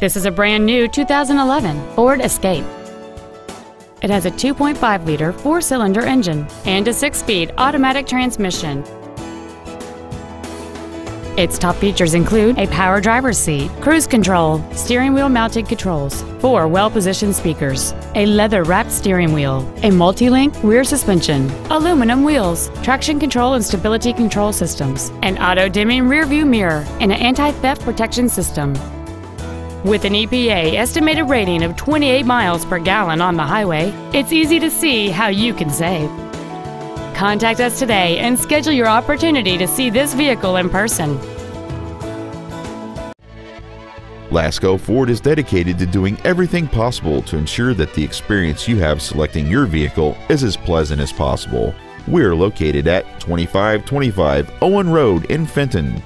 This is a brand new 2011 Ford Escape. It has a 2.5 liter four cylinder engine and a six speed automatic transmission. Its top features include a power driver's seat, cruise control, steering wheel mounted controls, four well positioned speakers, a leather wrapped steering wheel, a multi link rear suspension, aluminum wheels, traction control and stability control systems, an auto dimming rear view mirror, and an anti theft protection system. With an EPA estimated rating of 28 miles per gallon on the highway, it's easy to see how you can save. Contact us today and schedule your opportunity to see this vehicle in person. Lasco Ford is dedicated to doing everything possible to ensure that the experience you have selecting your vehicle is as pleasant as possible. We're located at 2525 Owen Road in Fenton.